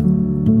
you